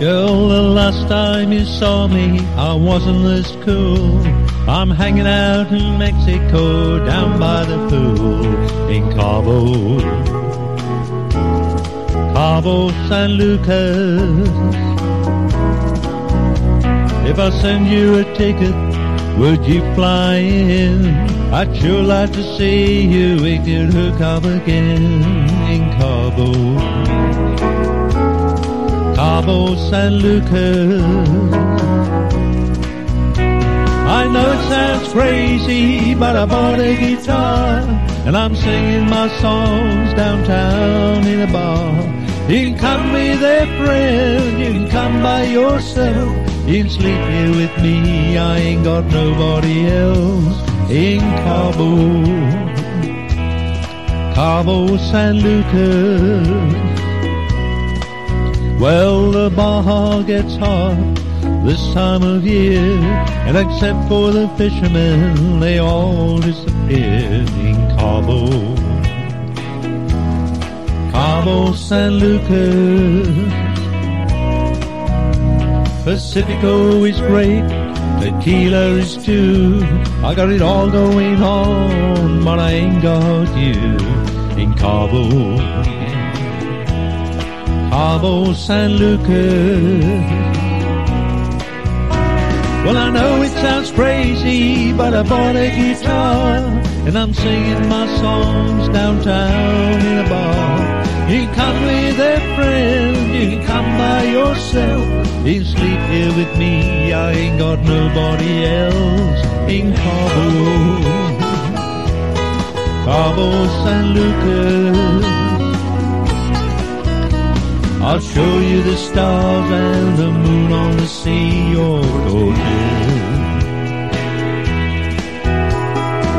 last time you saw me, I wasn't this cool. I'm hanging out in Mexico, down by the pool in Cabo. Cabo San Lucas. If I send you a ticket, would you fly in? I'd sure like to see you. We could hook up again in Cabo. Cabo San Lucas. I know it sounds crazy, but I bought a guitar and I'm singing my songs downtown in a bar. You can come with a friend, you can come by yourself. You can sleep here with me, I ain't got nobody else in Cabo. Cabo San Lucas. Well, the bar gets hot this time of year, and except for the fishermen, they all disappear in Cabo. Cabo San Lucas. Pacifico is great, tequila is too. I got it all going on, but I ain't got you in Cabo. Cabo San Lucas. Well, I know it sounds crazy, but I bought a guitar and I'm singing my songs downtown in a bar. You can come with a friend, you can come by yourself. You sleep here with me, I ain't got nobody else in Cabo. Cabo San Lucas. I'll show you the stars and the moon on the sea or hotel.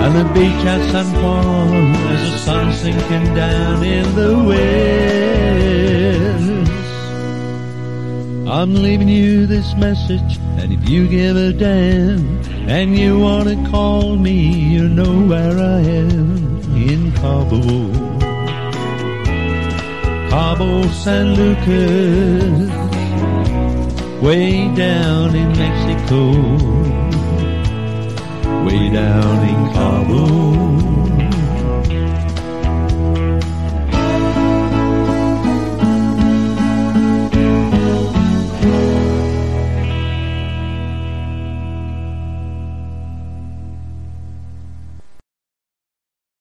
And the beach at San Juan as the sun sinking down in the west. I'm leaving you this message, and if you give a damn and you wanna call me, you know where I am in Cabo. Cabo San Lucas, way down in Mexico, way down in Cabo.